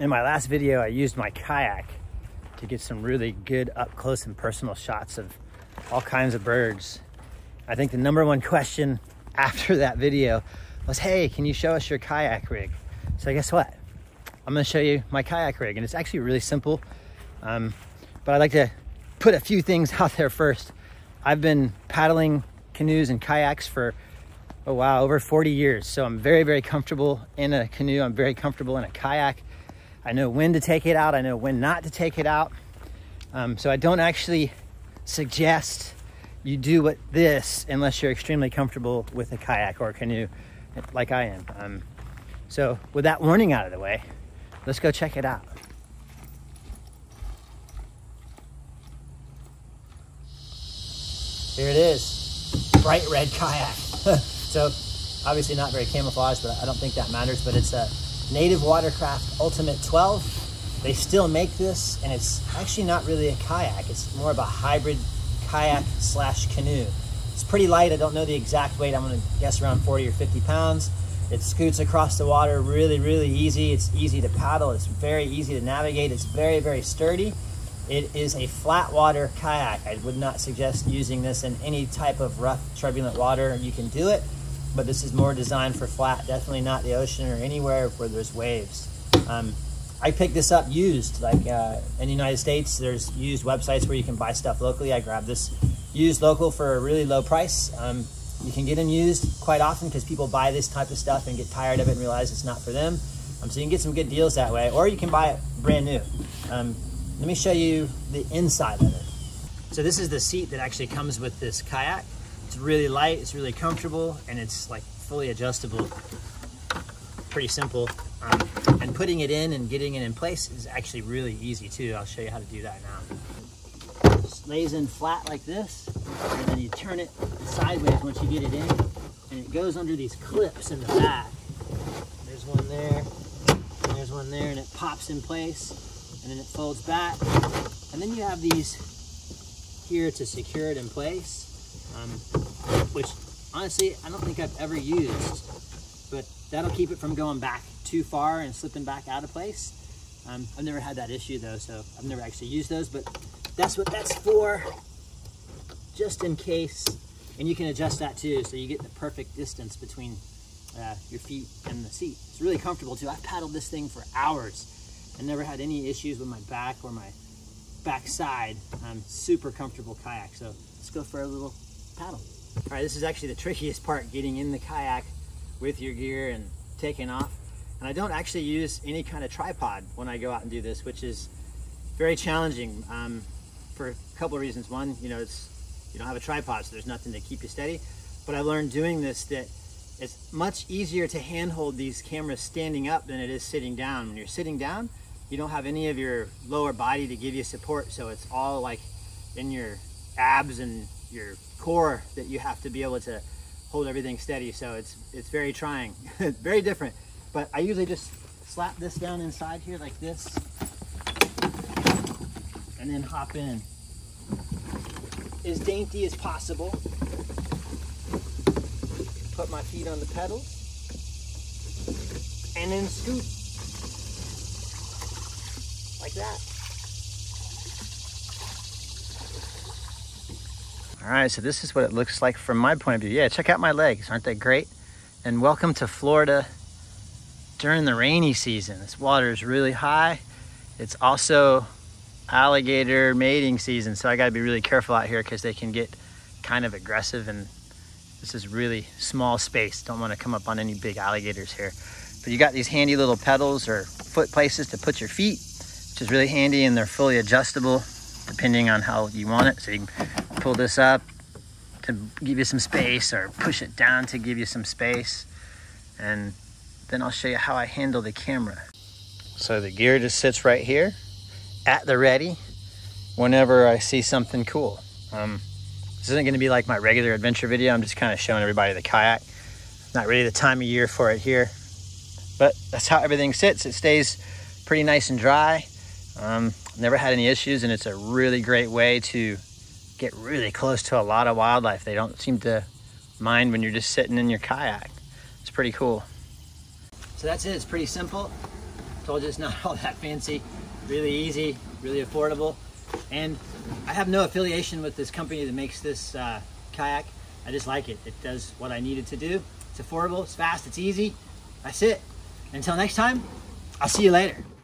In my last video, I used my kayak to get some really good up close and personal shots of all kinds of birds. I think the number one question after that video was, hey, can you show us your kayak rig? So guess what? I'm gonna show you my kayak rig and it's actually really simple. Um, but I'd like to put a few things out there first. I've been paddling canoes and kayaks for, oh wow, over 40 years. So I'm very, very comfortable in a canoe. I'm very comfortable in a kayak. I know when to take it out. I know when not to take it out. Um, so I don't actually suggest you do what this unless you're extremely comfortable with a kayak or a canoe like I am. Um, so with that warning out of the way, let's go check it out. Here it is, bright red kayak. so obviously not very camouflaged, but I don't think that matters, but it's a Native Watercraft Ultimate 12. They still make this, and it's actually not really a kayak. It's more of a hybrid kayak slash canoe. It's pretty light. I don't know the exact weight. I'm gonna guess around 40 or 50 pounds. It scoots across the water really, really easy. It's easy to paddle. It's very easy to navigate. It's very, very sturdy. It is a flat water kayak. I would not suggest using this in any type of rough, turbulent water. You can do it, but this is more designed for flat, definitely not the ocean or anywhere where there's waves. Um, I picked this up used, like uh, in the United States, there's used websites where you can buy stuff locally. I grabbed this used local for a really low price. Um, you can get them used quite often because people buy this type of stuff and get tired of it and realize it's not for them. Um, so you can get some good deals that way, or you can buy it brand new. Um, let me show you the inside of it. So this is the seat that actually comes with this kayak. It's really light, it's really comfortable, and it's like fully adjustable. Pretty simple. Um, and putting it in and getting it in place is actually really easy too. I'll show you how to do that now. Just lays in flat like this, and then you turn it sideways once you get it in, and it goes under these clips in the back. There's one there, and there's one there, and it pops in place and then it folds back. And then you have these here to secure it in place, um, which honestly, I don't think I've ever used, but that'll keep it from going back too far and slipping back out of place. Um, I've never had that issue though, so I've never actually used those, but that's what that's for, just in case. And you can adjust that too, so you get the perfect distance between uh, your feet and the seat. It's really comfortable too. I've paddled this thing for hours and never had any issues with my back or my back side. I'm super comfortable kayak. So let's go for a little paddle. All right, this is actually the trickiest part, getting in the kayak with your gear and taking off. And I don't actually use any kind of tripod when I go out and do this, which is very challenging um, for a couple of reasons. One, you know, it's you don't have a tripod, so there's nothing to keep you steady. But I learned doing this that it's much easier to handhold these cameras standing up than it is sitting down. When you're sitting down, you don't have any of your lower body to give you support so it's all like in your abs and your core that you have to be able to hold everything steady. So it's it's very trying very different. But I usually just slap this down inside here like this and then hop in. As dainty as possible. Put my feet on the pedals and then scoot like that. All right, so this is what it looks like from my point of view. Yeah, check out my legs, aren't they great? And welcome to Florida during the rainy season. This water is really high. It's also alligator mating season, so I gotta be really careful out here because they can get kind of aggressive and this is really small space. Don't wanna come up on any big alligators here. But you got these handy little pedals or foot places to put your feet which is really handy and they're fully adjustable depending on how you want it. So you can pull this up to give you some space or push it down to give you some space. And then I'll show you how I handle the camera. So the gear just sits right here at the ready whenever I see something cool. Um, this isn't gonna be like my regular adventure video. I'm just kind of showing everybody the kayak. Not really the time of year for it here, but that's how everything sits. It stays pretty nice and dry. Um, never had any issues and it's a really great way to get really close to a lot of wildlife. They don't seem to mind when you're just sitting in your kayak. It's pretty cool. So that's it, it's pretty simple. Told you it's not all that fancy, really easy, really affordable. And I have no affiliation with this company that makes this uh, kayak. I just like it. It does what I needed to do. It's affordable, it's fast, it's easy. That's it. Until next time, I'll see you later.